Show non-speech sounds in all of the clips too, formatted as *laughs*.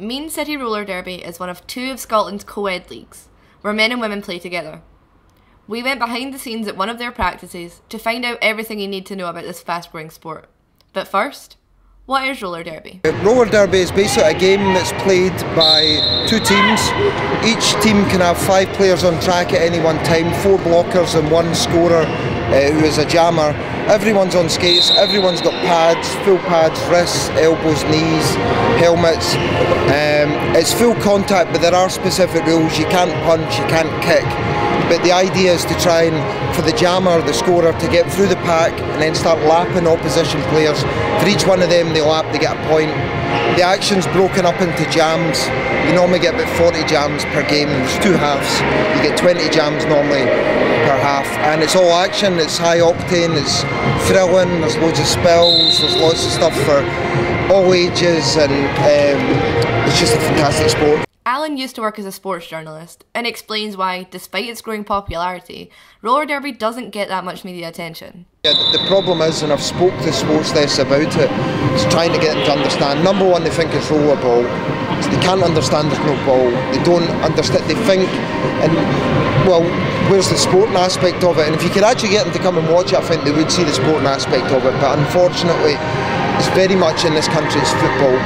Mean City Roller Derby is one of two of Scotland's co ed leagues, where men and women play together. We went behind the scenes at one of their practices to find out everything you need to know about this fast growing sport. But first, what is roller derby? Uh, roller derby is basically a game that's played by two teams. Each team can have five players on track at any one time, four blockers and one scorer uh, who is a jammer. Everyone's on skates, everyone's got pads, full pads, wrists, elbows, knees, helmets. Um, it's full contact, but there are specific rules. You can't punch, you can't kick but the idea is to try and for the jammer, the scorer, to get through the pack and then start lapping opposition players. For each one of them they lap, they get a point. The action's broken up into jams. You normally get about 40 jams per game. There's two halves. You get 20 jams normally per half, and it's all action. It's high octane. It's thrilling. There's loads of spells. There's lots of stuff for all ages, and um, it's just a fantastic sport. Alan used to work as a sports journalist and explains why, despite its growing popularity, roller derby doesn't get that much media attention. Yeah, the problem is, and I've spoke to sports desks about it, is trying to get them to understand. Number one, they think it's rollerball. So they can't understand there's no ball. They don't understand. They think, and well, where's the sporting aspect of it? And if you could actually get them to come and watch it, I think they would see the sporting aspect of it. But unfortunately, it's very much in this country it's football.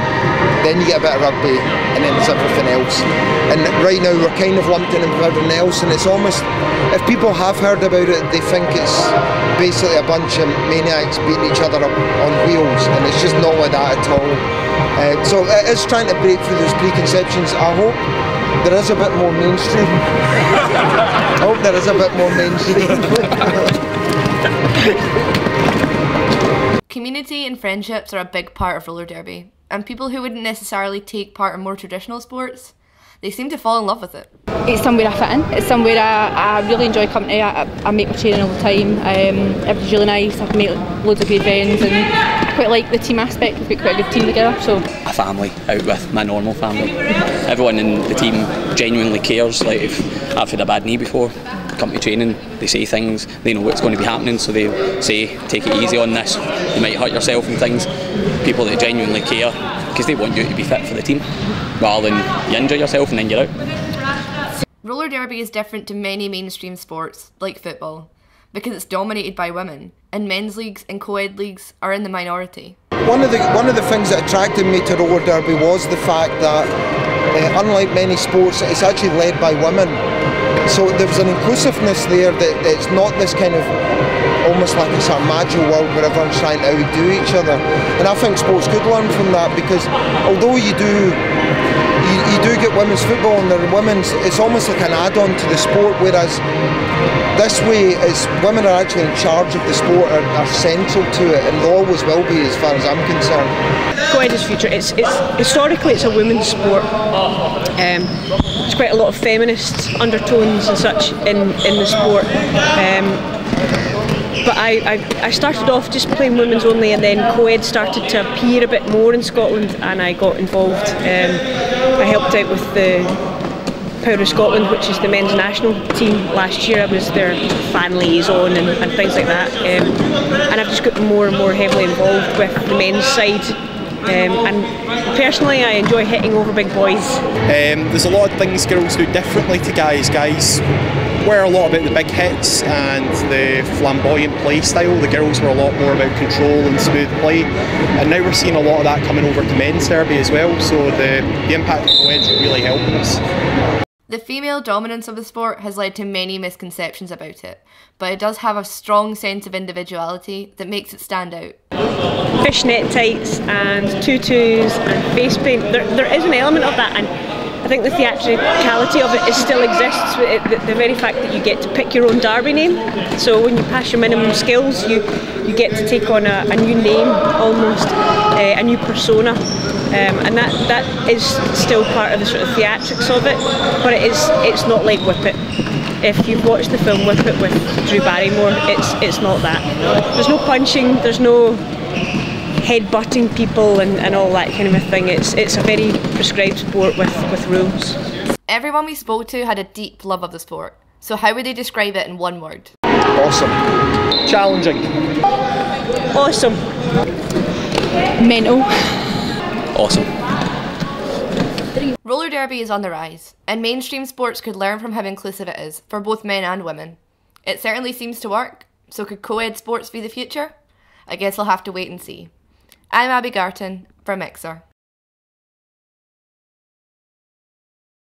Then you get a bit of rugby, and then there's everything else. And right now we're kind of lumped in with everything else, and it's almost if people have heard about it, they think it's basically a bunch of maniacs beating each other up on wheels, and it's just not like that at all. Uh, so it is trying to break through those preconceptions. I hope there is a bit more mainstream. *laughs* I hope there is a bit more mainstream. *laughs* Community and friendships are a big part of roller derby, and people who wouldn't necessarily take part in more traditional sports, they seem to fall in love with it. It's somewhere I fit in. It's somewhere I, I really enjoy coming to. I, I make my training all the time. Um, everybody's really nice. I make loads of good friends, and I quite like the team aspect. We've got quite a good team together. So a family out with my normal family. Everyone in the team genuinely cares. Like if I've had a bad knee before, come to training, they say things, they know what's going to be happening, so they say, take it easy on this, you might hurt yourself and things. People that genuinely care because they want you to be fit for the team rather than you injure yourself and then you're out. Roller derby is different to many mainstream sports, like football, because it's dominated by women, and men's leagues and co ed leagues are in the minority. One of the, one of the things that attracted me to roller derby was the fact that, uh, unlike many sports, it's actually led by women so there's an inclusiveness there that, it's not this kind of almost like it's a magical world where everyone's trying to outdo each other. And I think sports could learn from that because although you do you, you do get women's football and the women's it's almost like an add-on to the sport whereas this way is women are actually in charge of the sport are, are central to it and they always will be as far as I'm concerned. Co-ed is future. It's, it's historically it's a women's sport. Um, quite a lot of feminist undertones and such in, in the sport. Um, but I, I, I, started off just playing women's only and then co-ed started to appear a bit more in Scotland and I got involved. Um, I helped out with the Power of Scotland, which is the men's national team last year. I was their fan liaison and, and things like that. Um, and I've just got more and more heavily involved with the men's side um, and personally, I enjoy hitting over big boys. Um, there's a lot of things girls do differently to guys. Guys were a lot about the big hits and the flamboyant play style. The girls were a lot more about control and smooth play. And now we're seeing a lot of that coming over to men's derby as well. So the, the impact of the wedge really helping us. The female dominance of the sport has led to many misconceptions about it, but it does have a strong sense of individuality that makes it stand out. Fishnet tights and tutus and face paint, there, there is an element of that and I think the theatricality of it still exists. The, the, very fact that you get to pick your own derby name. So when you pass your minimum skills, you you get to take on a, a new name almost, uh, a new persona. Um, and that, that is still part of the sort of theatrics of it, but it is it's not like Whip It. If you've watched the film Whip It with Drew Barrymore, it's it's not that. There's no punching, there's no headbutting people and, and all that kind of a thing. It's it's a very prescribed sport with, with rules. Everyone we spoke to had a deep love of the sport. So how would they describe it in one word? Awesome. Challenging. Awesome. Mental. Awesome. Roller derby is on the rise, and mainstream sports could learn from how inclusive it is for both men and women. It certainly seems to work, so could co ed sports be the future? I guess I'll have to wait and see. I'm Abbi Garton from Mixer.